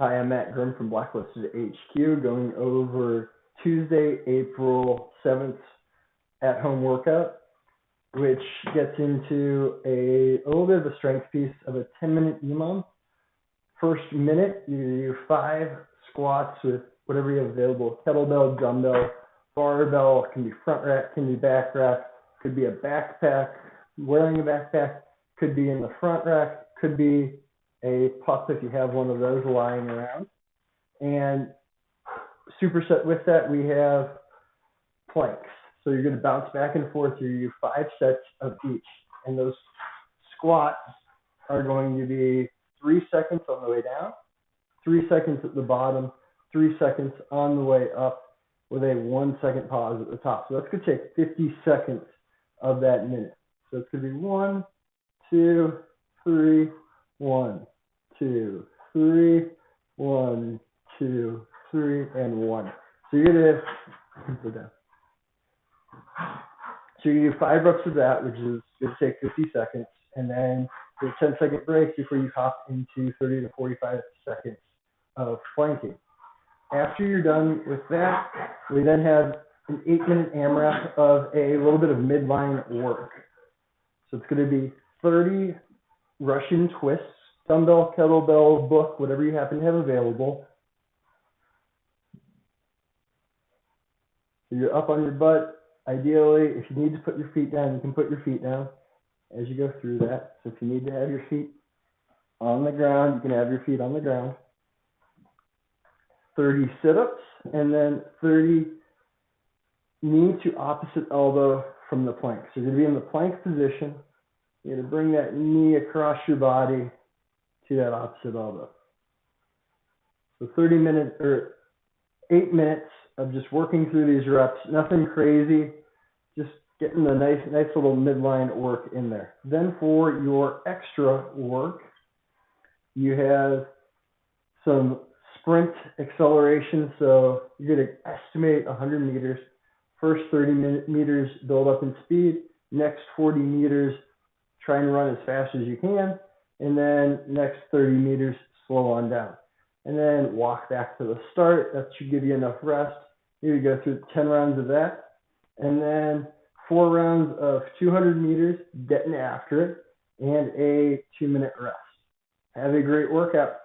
Hi, I'm Matt Grimm from Blacklisted HQ going over Tuesday, April 7th at home workout, which gets into a, a little bit of a strength piece of a 10 minute EMOM. First minute, you do five squats with whatever you have available kettlebell, dumbbell, barbell, can be front rack, can be back rack, could be a backpack, wearing a backpack, could be in the front rack, could be a puck if you have one of those lying around. And superset with that, we have planks. So you're going to bounce back and forth. You do five sets of each. And those squats are going to be three seconds on the way down, three seconds at the bottom, three seconds on the way up with a one second pause at the top. So that's going to take 50 seconds of that minute. So it's going to be one, two, three, one, two, three, one, two, three, and one. So you're gonna. So you do five reps of that, which is gonna take 50 seconds, and then a 10 second break before you hop into 30 to 45 seconds of planking. After you're done with that, we then have an eight minute AMRAP of a little bit of midline work. So it's going to be 30 Russian twists, dumbbell, kettlebell, book, whatever you happen to have available. So you're up on your butt. Ideally, if you need to put your feet down, you can put your feet down as you go through that. So if you need to have your feet on the ground, you can have your feet on the ground. 30 sit-ups and then 30 knee to opposite elbow from the plank. So you're going to be in the plank position. You're going to bring that knee across your body to that opposite elbow. So 30 minutes or eight minutes of just working through these reps. Nothing crazy. Just getting the nice, nice little midline work in there. Then for your extra work, you have some sprint acceleration. So you're going to estimate 100 meters. First 30 meters build up in speed. Next 40 meters, try and run as fast as you can. And then next 30 meters, slow on down. And then walk back to the start. That should give you enough rest. Maybe go through 10 rounds of that. And then four rounds of 200 meters, getting after it, and a two minute rest. Have a great workout.